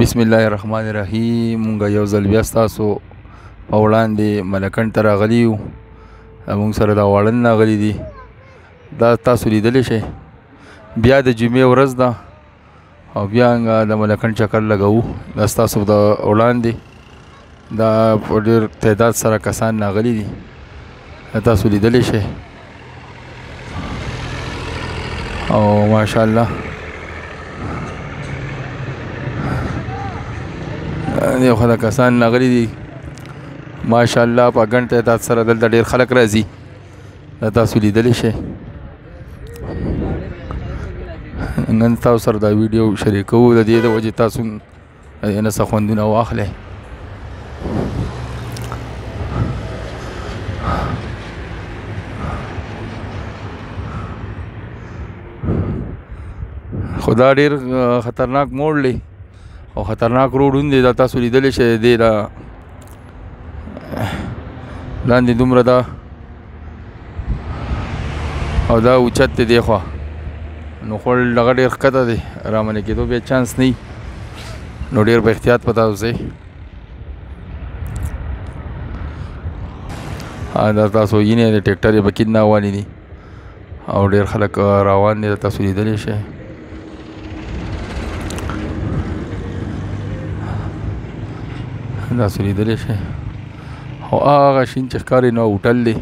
بسم الله الرحمن الرحیم مونږ یو ځل بیا تاسو په وړاندې ملکن ته راغلی یو مونږ سره دا واړن راغلی دي دا تاسو لیدلی شئ بیا د جمعې ورځ ده او بیا د ملکن چکر لګوو دا تاسو د وړاندې دا په ډېر تعداد سره کسان ناغلي دي تاسو لیدلی شئ او ماشاءالله یو خدای کسان ناغلي دي ماشاءالله په ګڼ تعداد سره دلته ډېر خلک راځي دا تاسو لیدلی شئ نن تاسو سره دا ویډیو شریکوو د دې د وجې تاسو دینه څه خوندونه واخلې خدا ډیر خطرناک موړ لې او خطرناک روډ دی دا تاسو لیدل شئ دی دا لاندې دومره دا او دا اوچت دی دی خوا نو خور لغه ډیر خکته دی رامنې کېدو بیا چانس نه نو ډیر په احتیاط پتا اوسئ دا تاسو یې نه ټریکټر یې پکې نه وانی دي او ډیر خلک روان دي تاسو لیدلی شئ تاسو لیدلی شئ او هغه شین چې ښکاري نو هوټل دی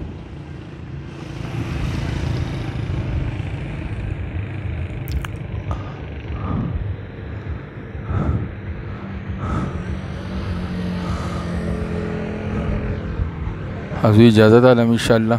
ازو اجازه ده لم ان شاء الله